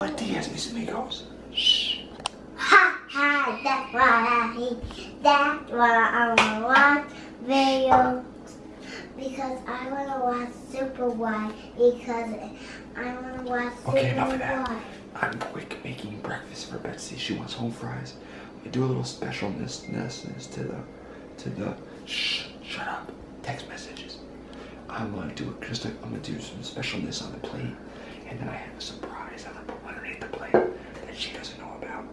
Buenos dias, mis amigos. Shh. Ha ha, that's what I hate. That's why I wanna watch videos. Because I wanna watch Super Why. Because I wanna watch Super Okay, enough of that. Why. I'm quick making breakfast for Betsy. She wants home fries. We do a little specialness to the to the shh shut up text messages. I'm gonna do a, just a, I'm gonna do some specialness on the plate, and then I have a surprise I'm gonna put underneath the plate that she doesn't know about.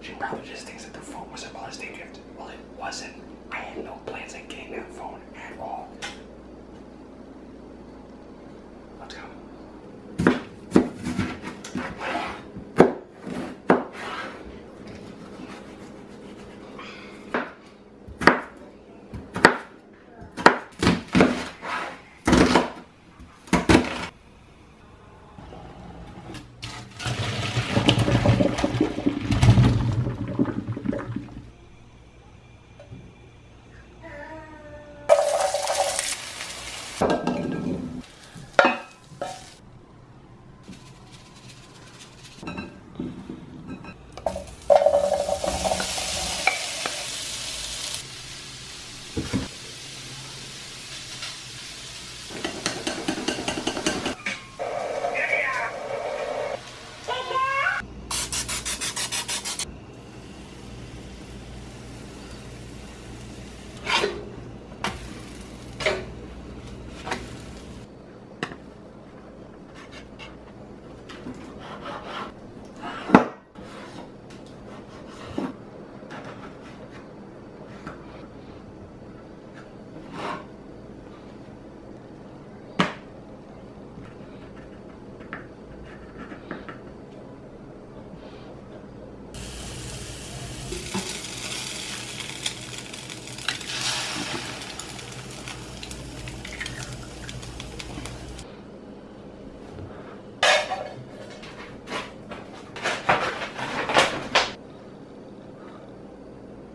She probably just thinks that the phone was a Mother's Day gift. Well, it wasn't. I had no plans on getting that phone at all. Let's go.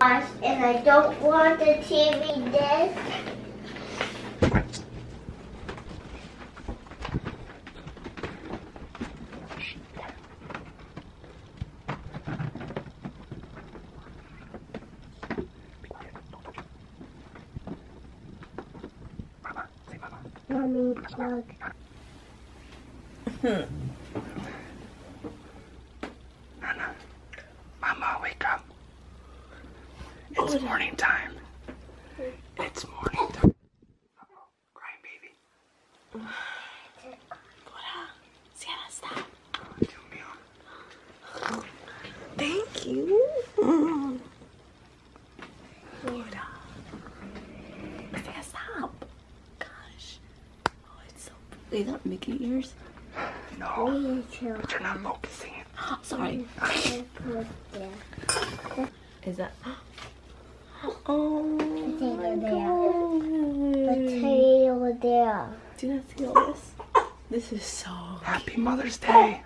Watch, And I don't want the TV disc. Mommy, plug. Nana, It's morning time. It's morning time. Crying baby. Sienna, stop. Thank you. Mm. Sienna, stop. Gosh. Oh, it's so. Is that Mickey ears? No, too. but you're not focusing. Sorry. I put there. Is that? Oh Potato my there. god. Potato there. Do you not see all this? This is so. Happy Mother's oh, Day.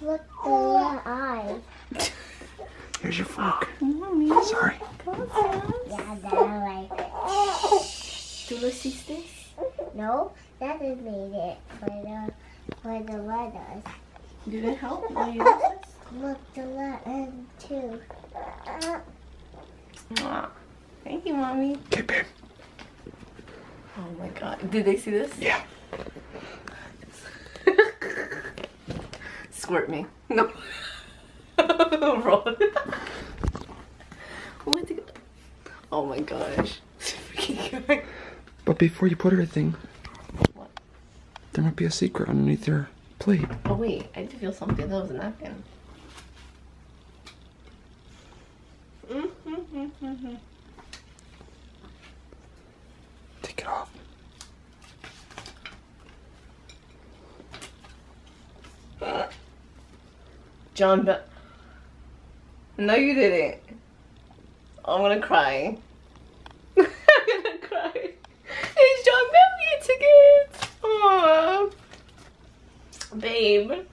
Look at the eyes. Here's your fork. Oh, mommy. Oh, sorry. Yeah, that I like it. Do you see this? No, that is made it for the for the letters. Did it help? when you did this? Look, the letter too. Thank you, mommy. Okay, babe. Oh my god. Did they see this? Yeah. Squirt me. No. Roll. Where'd? Oh my gosh. But before you put everything, What? there might be a secret underneath your plate. Oh wait, I did feel something. That was a napkin. Mm-hmm, mm-hmm, mm-hmm. Take it off. John Be- No, you didn't. I'm gonna cry. I'm gonna cry. It's Jon Bellion tickets. Aww. Babe.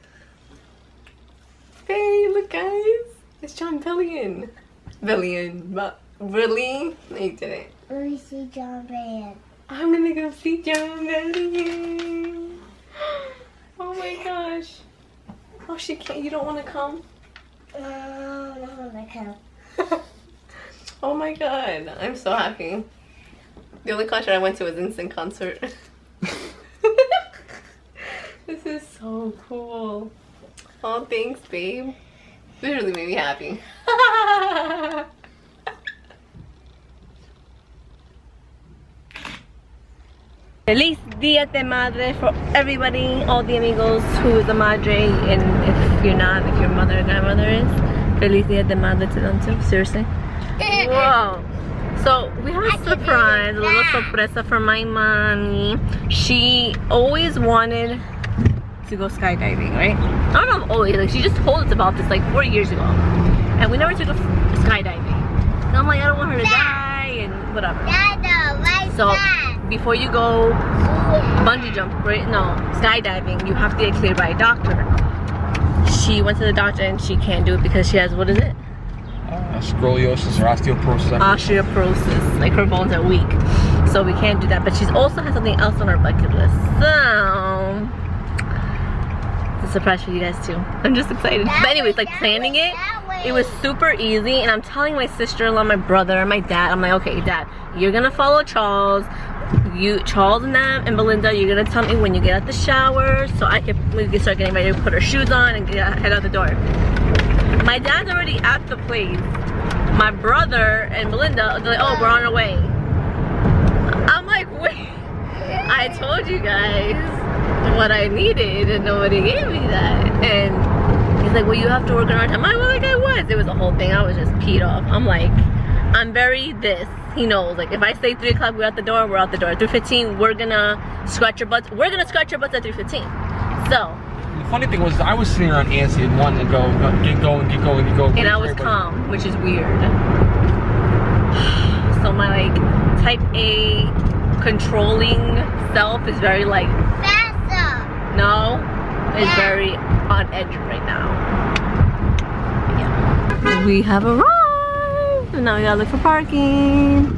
Babe, look guys. It's Jon Bellion. Bellion. But really? No, you didn't. Let me see John Band. I'm gonna go see Jon Bellion. Oh my gosh. She can't. You don't want to come? Uh, no, no, I can't. oh my god, I'm so happy. The only concert I went to was Instant Concert. this is so cool. Oh, thanks, babe. This really made me happy. Feliz Dia de Madre for everybody, all the amigos who is a madre, and if you're not, if your mother or grandmother is, Feliz Dia de Madre to them too, seriously. Whoa. So we have a surprise, a little sorpresa for my mommy. She always wanted to go skydiving, right? I don't know if always, like she just told us about this like four years ago. And we never took a skydiving. And I'm like, I don't want her to die and whatever. Right So. Before you go bungee jump, right? No, skydiving, you have to get cleared by a doctor. She went to the doctor and she can't do it because she has what is it? Uh, scoliosis or osteoporosis. Osteoporosis. Like her bones are weak. So we can't do that. But she's also has something else on her bucket list. So it's a surprise for you guys too. I'm just excited. That But anyways, way, like planning way, it, it was super easy and I'm telling my sister-in-law, my brother, my dad, I'm like, okay, dad, you're gonna follow Charles. You Charles and them and Belinda, you're gonna tell me when you get out the shower so I can we can start getting ready to put our shoes on and get, head out the door. My dad's already at the place. My brother and Belinda, they're like, oh, we're on our way. I'm like, wait. I told you guys what I needed and nobody gave me that. And he's like, well, you have to work on our time. I was like, I was. It was a whole thing. I was just peed off. I'm like, I'm very this. He knows. Like, if I say 3 o'clock, we're out the door, we're out the door. 3.15, we're gonna scratch your butts. We're gonna scratch your butts at 3.15. So, The funny thing was, I was sitting around antsy and wanting to go, go get going, get going, get going. and I was Everybody- calm, which is weird. So my like type A controlling self is very like Faster. no, is Yeah. very on edge right now. Yeah. We have arrived, and now we gotta look for parking.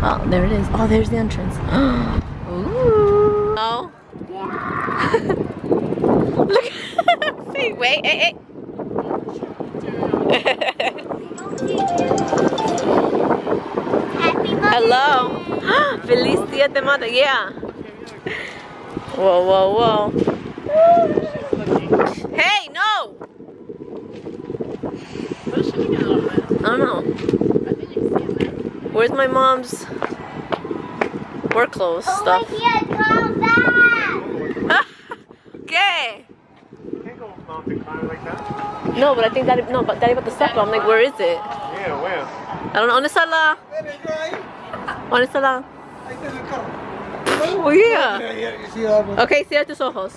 Oh, there it is. Oh, there's the entrance. Ooh. Oh. Look. Wait, wait, hey, hey. Hello. Feliz Dia de Madre. Yeah. Whoa, whoa, whoa. Hey, no. I don't know. Where's my mom's work clothes Over stuff? here, come back. Okay. can't go mountain climbing like that. No, but I think daddy, no, but daddy about the step. I'm like, where is it? Yeah, where? I don't know. ¿Dónde está la? ¿Dónde está la? Oh, yeah. Ok, cierra tus ojos.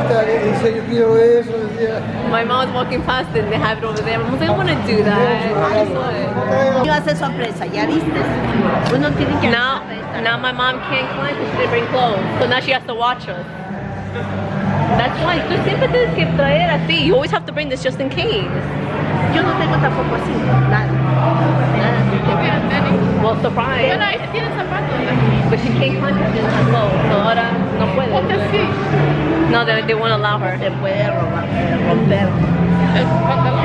Allá. Bebecita que dice yo quiero eso, decía. My mom's walking past and they have it over there. I'm like, I want to do that. I saw it. Iba a ser sorpresa, ya viste. Uno tiene que Now, now my mom can't climb because she didn't bring clothes. So now she has to watch us. That's why. Tú siempre tienes que traer así. You always have to bring this just in case. Yo no tengo tampoco así, nada. Nada así que Well, surprise. Bueno, ahí tiene zapatos. But she can't climb because she doesn't have clothes. So ahora no puede. Ponte así. No, they, they won't allow her. se puede robar, eh, romper. El pantalón.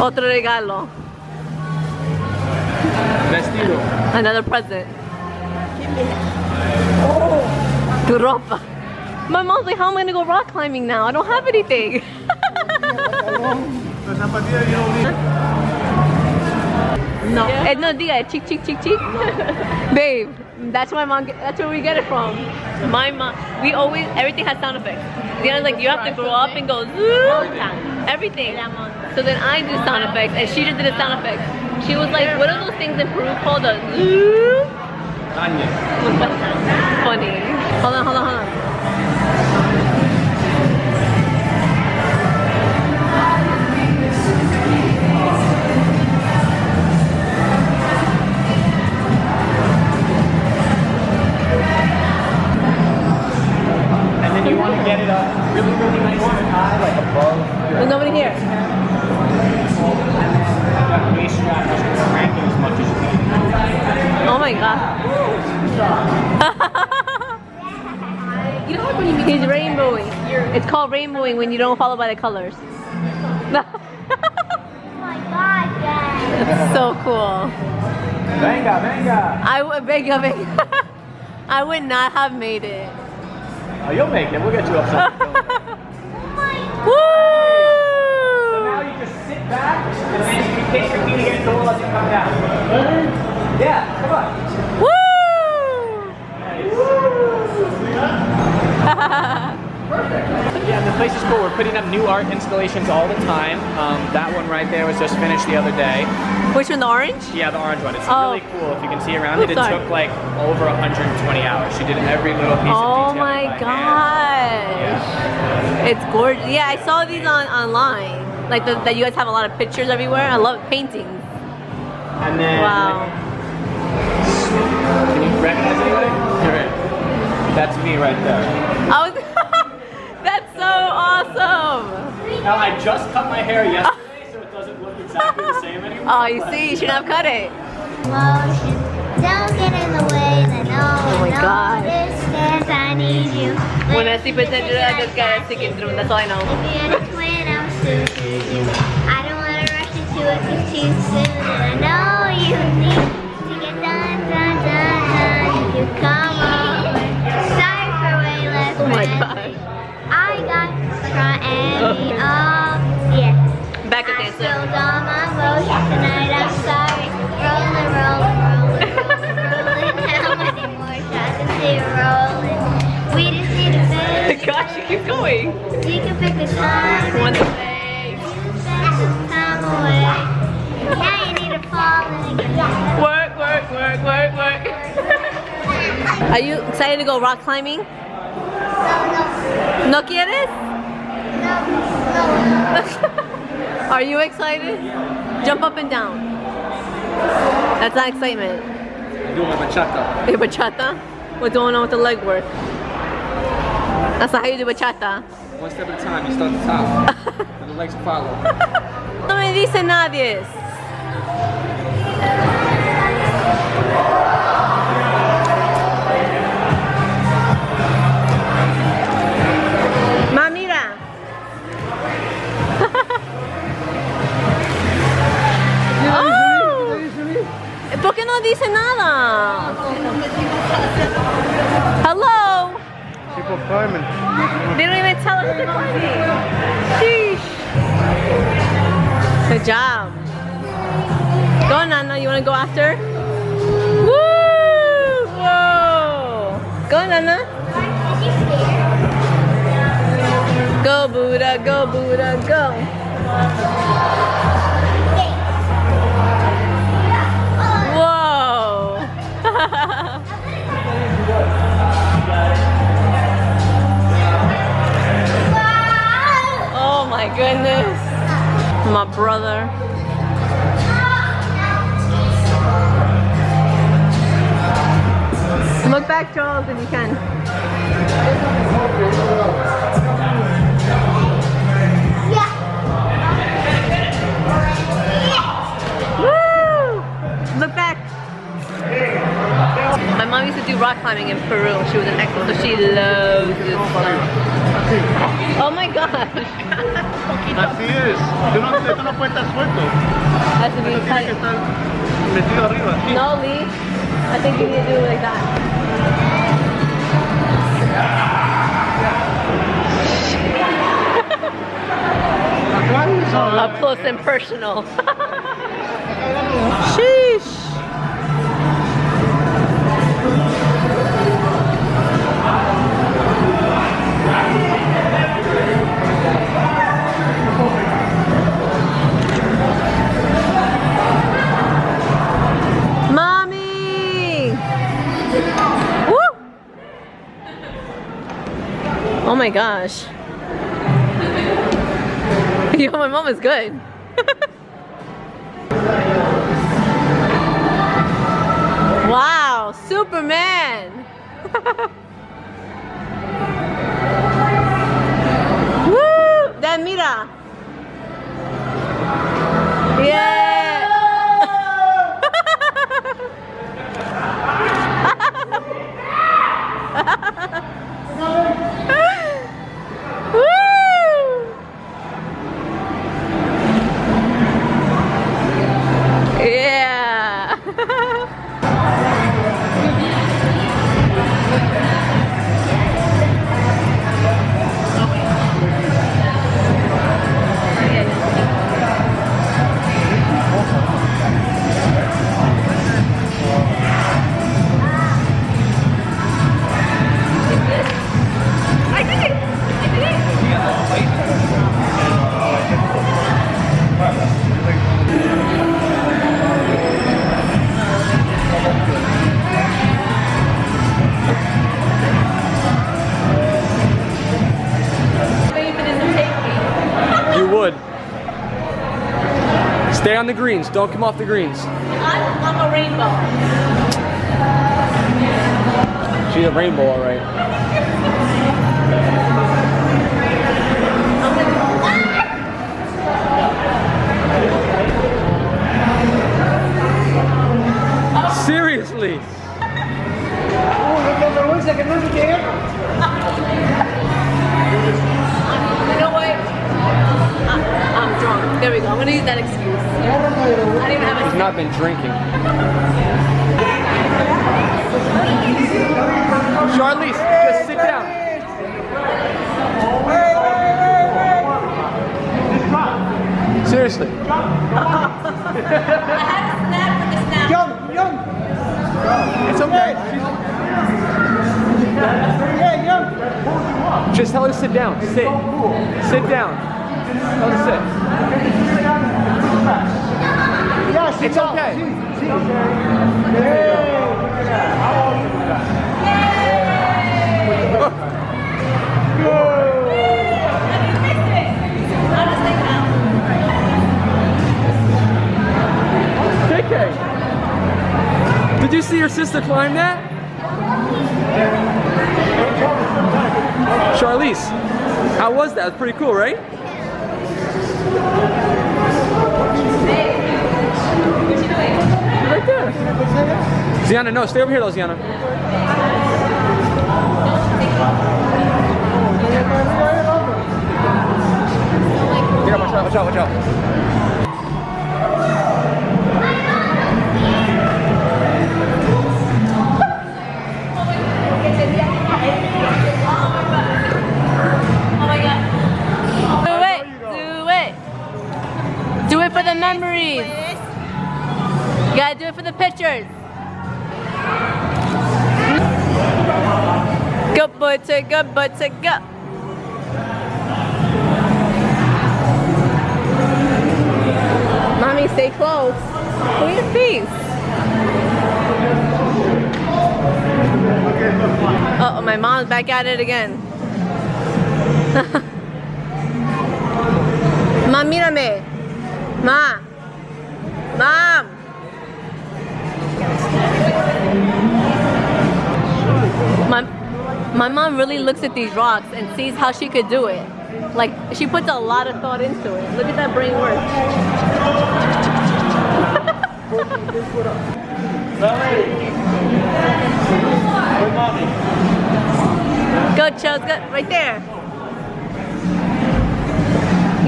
Otro regalo. Vestido. Another present. Oh. Tu ropa. My mom's like, how am I gonna go rock climbing now? I don't have anything. Las zapatillas you don't need. no. Eh, no, diga, chick, chick, chick, chick. Babe, that's my mom. Get, that's where we get it from. My mom. We always everything has sound effects. Diana's like, you have to grow up and go. Everything. So then I do sound effects, and she just did a sound effect. She was like, what are those things in Peru called? A. Funny. Hold on, hold on, hold on. Get it up really, really nice and high, like above your There's nobody here. that waist strap. Just crank it as much as you can. Oh my god. You know like when you meet He's rainbowing. It's called rainbowing when you don't follow by the colors. Oh my god. That's so cool. Venga, venga. I would venga, venga. I would not have made it. Oh, you'll make it. We'll get you up Oh my So now you just sit back and then you can kick your feet against the wall as you come down. Yeah, come on. Woo! Nice. Perfect. Yeah, the place is cool. We're putting up new art installations all the time. Um, that one right there was just finished the other day. Which one, the orange? Yeah, the orange one. It's Oh. really cool. If you can see around it, it Sorry. took like over 120 hours. She did every little piece Oh of detail my by hand. Gosh. It's gorgeous. Yeah, I saw these on online. Like the, that you guys have a lot of pictures everywhere. I love paintings. And then, Wow. can you recognize anybody? Here. That's me right there. I oh, was That's so awesome. Now I just cut my hair yesterday, so it doesn't look exactly the same anymore. Oh, you see, you should have cut it. Motion. Don't get in the way. I know. Oh my no God. Need you. When I see potential, I just gotta stick it through. That's all I know. If you had a twin, I would still choose you. I don't want to rush into it too too soon. And I know you need to get done, done, done, done. If you come over, sorry for way less Oh my. I got front and the oh yeah. Backup I spilled all my motion tonight. I'm sorry. Rolling, rolling, rolling, rolling, rolling. How many more shots until you're rolling? Gosh, you keep going. You can pick a time. One and away. You spend some time. Now you need to fall in again. Work, work, work, work, work. Are you excited to go rock climbing? No, ¿No quieres? no, no, no. Are you excited? Jump up and down. That's not excitement. Doing my bachata. Your bachata? What's going on with the leg work? That's not how you do bachata. One step at a time. You start at the top, and the legs follow. No me dice nadie. Oh. ¿Por qué no dice nada? People climbing. They don't even tell us they're. Sheesh. Good job. Go, Nana. You want to go after? Woo! Whoa! Go, Nana. Go, Buddha. Go, Buddha. Go. My goodness. My brother. Look back, Charles, if you can. My mom used to do rock climbing in Peru. She was an expert, so she loves this stuff. Oh my gosh. Así es. Tú no, esto no puede estar suelto. Has to be tiene que estar metido arriba. así. No, Lee. I think you need to do it like that. Up close and personal. Sheesh. Oh my gosh. Yo, my mom is good. wow, Superman. Woo, that Mira. On the greens. Don't come off the greens. I'm, I'm a rainbow. She's a rainbow, all right. Seriously. I'm, I'm drunk. There we go. I'm gonna use that excuse. I even have a He's not been drinking. Charlize, just sit down. Seriously. I had a snap snap. Young, young. It's okay. Young. Just tell her to sit down. Sit. Sit down. Tell her to sit. Yeah, sit It's okay. See, see. Hey. KK. Did you see your sister climb that? Charlize, how was that? Pretty cool, right? Ziana, no, stay over here though, Ziana. Mira, watch out, watch out, watch out. Back at it again. Ma, mírame. Ma. Mom. My, my mom really looks at these rocks and sees how she could do it. Like, she puts a lot of thought into it. Look at that brain work. Go, Chubbs. Go. Right there.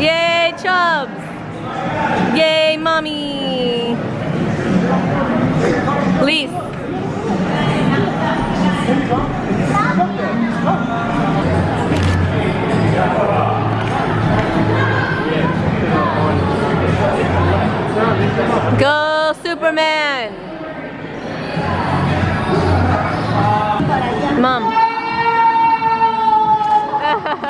Yay, Chubbs. Yay, Mommy. Lise. Go, Superman.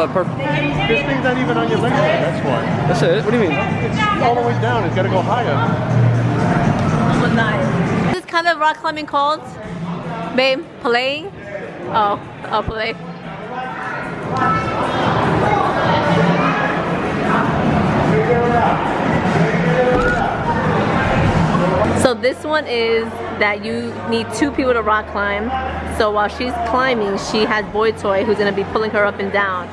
Uh, try purple. This thing's not even on your leg there, that's why. That's it. What do you mean? It's all the way down, it's gotta go higher. What is this kind of rock climbing called? Babe, playing? Oh, oh I'll play. So this one is that you need two people to rock climb. So while she's climbing, she has Boy Toy who's gonna be pulling her up and down.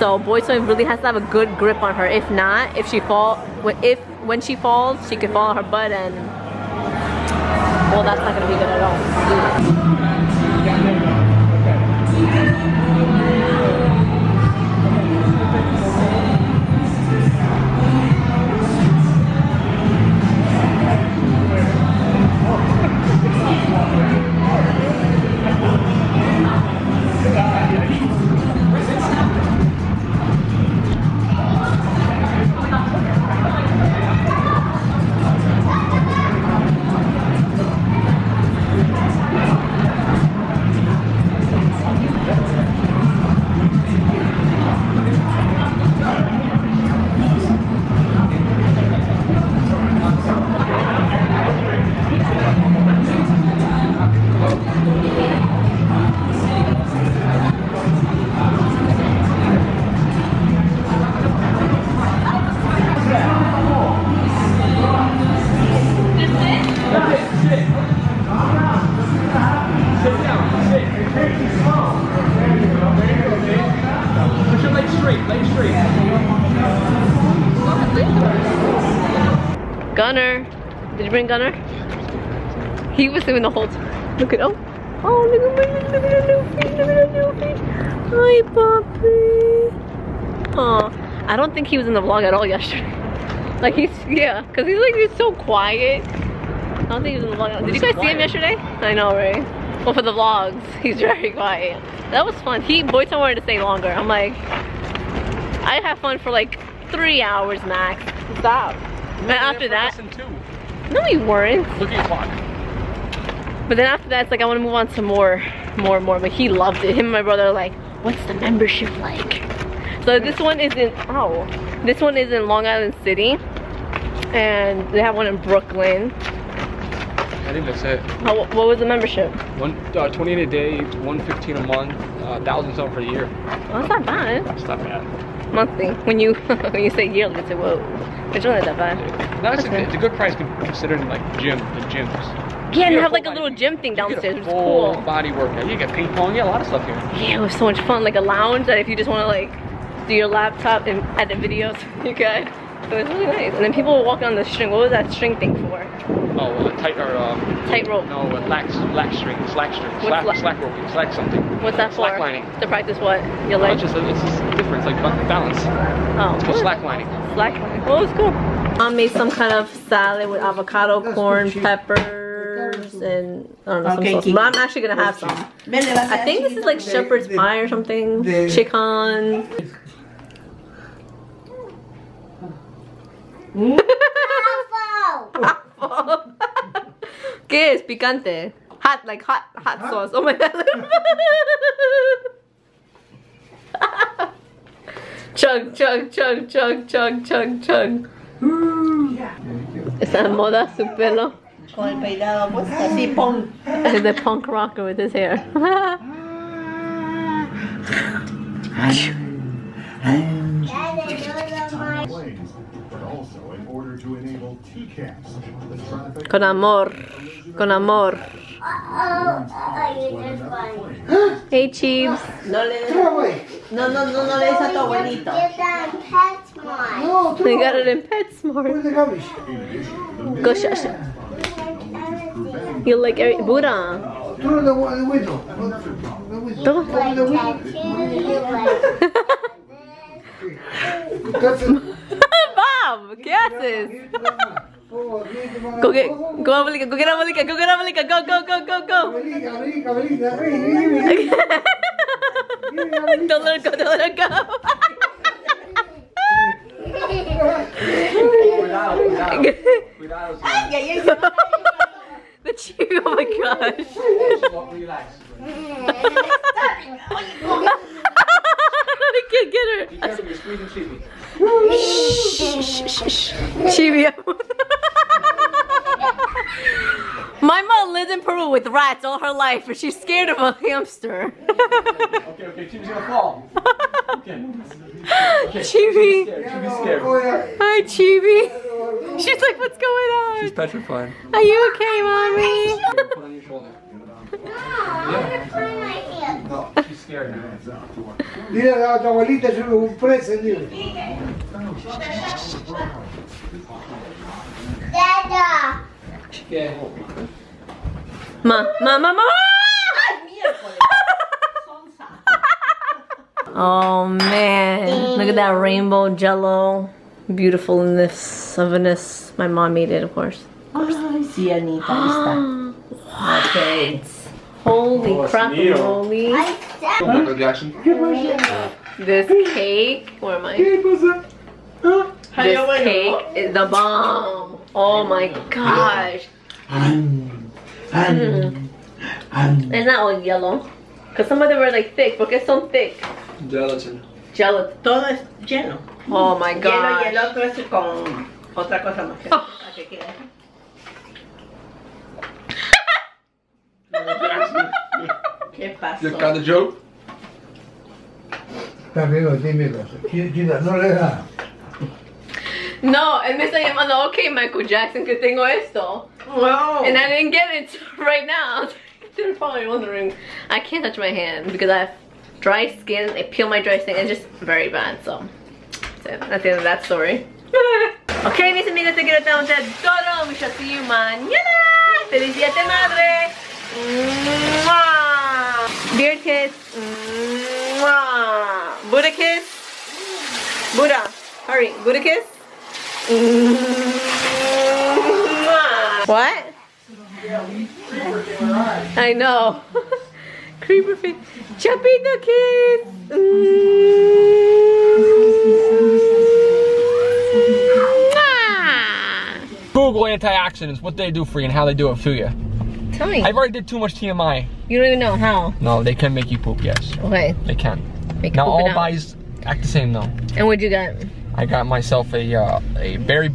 So Boy Toy really has to have a good grip on her. If not, if she fall, if when she falls, she could fall on her butt and well, that's not gonna be good at all. Gunner? He was doing the whole time. Look at oh. Oh look at my look at new feet, look at new feet. Hi puppy. Oh. I don't think he was in the vlog at all yesterday. Like he's yeah, cause he's like he's so quiet. I don't think he was in the vlog. Did you guys see him yesterday? I know, right? Well, for the vlogs, he's very quiet. That was fun. He Boyton wanted to stay longer. I'm like, I have fun for like three hours max. Stop. And after that. No, you weren't. Look at your clock. But then after that, it's like I want to move on to more, more, and more. But he loved it. Him and my brother are like, what's the membership like? So this one is in, oh, this one is in Long Island City, and they have one in Brooklyn. I think that's it. How, what was the membership? One, uh, 28 a day, 115 a month, uh, thousand something for the year. Oh, that's not bad. That's not bad. Monthly. When you when you say yearly, it's like whoa. It's really not that bad. No, it's, a, good. it's a good price con- considering like gym, the gyms. Yeah, and You they have like a little gym thing you a downstairs, which is cool. body workout. You get ping pong. Yeah, a lot of stuff here. Yeah, it was so much fun. Like a lounge that if you just want to like do your laptop and edit videos, you could. It was really nice. And then people were walking on the string. What was that string thing for? Oh, uh, tight or um, Tightrope. no, uh, lax, lax string, slack string, What's slack, la- slack roping, slack something. What's that for? Slack lining. To practice what? Your No, legs? it's just it's just different. It's like balance. oh. It's called slack lining. Slack. Well, it was cool. Mom made some kind of salad with avocado, corn, peppers, and I don't know, some Okay, sauce. But I'm actually gonna have some. I think this is like shepherd's pie or something. the- Chicken. Apple. ¿Qué es? Picante. Hot, like hot, hot sauce. Oh my god. chug, chug, chug, chug, chug, chug, chug. Está de moda su pelo. Con el peinado, pues así pon. He's a punk rocker with his hair. Con amor. Con amor. Oh, oh, you just funny. Hey, Chiefs. No le No, no, no, no le des a tu abuelito. Get that PetSmart. No, tú They got it in PetSmart. Where's the garbage? Go shush. You like every Buddha. Tú no the, the window. The window. Go. The window. That's it. Bob, ¿qué haces? Oh, aquí te van a- Go get, go Abelica, go get Abelica, go get Abelica, go, go, go, go, go. Abelica, Abelica, Abelica, ven, ven, ven, ven. don't let her go, don't let her go. Cuidado, the cheer, oh my gosh. relax. Chibi. My mom lived in Peru with rats all her life, but she's scared of a hamster. Okay, okay, Chibi's gonna fall. Okay. Chibi. Chibi's scared. Hi, Chibi. She's like, what's going on? She's petrified. Are you okay, mommy? No, I'm gonna climb my hand. No, she's scared now. Dile a tu abuelita es un present, dile. Dada. Ma, ma, ma, ma. Oh man, look at that rainbow jello. Beautifulness of this. My mom made it, of course. Ay, sí, Anita, ahí está. Ok. Holy Oh, crap, Neil. holy. I said Michael Jackson. This cake, where am I? Ay, This cake is the bomb. Oh my gosh. Mm. It's not that all yellow. Because some of them are like thick, porque son thick. Gelatin. Jello. Todo es lleno. Oh my Lleno y el otro es con otra cosa más. Oh. ¿A qué quieres? ¿Qué pasó? You got the joke? Está bien, dímelo. Quita, no le da. No, él me está llamando, okay, Michael Jackson, que tengo esto. Wow. And I didn't get it right now. They're probably wondering. I can't touch my hand because I have dry skin. I peel my dry skin. It's just very bad. So, that's it. That's the end of that story. okay, mis amigos, te quiero tanto. todo. We shall see you mañana. Feliz Día de Madre. Beard kiss. Buddha kiss. Buddha. Hurry. Buddha kiss. What? I know. Creeper face. Chapito kiss. Google antioxidants, what they do for you and how they do it to you. Me. I've already did too much TMI. You don't even know how. No, they can make you poop, yes. Okay. They can. Make Now all out. buys act the same though. And what'd you get? I got myself a uh, a berry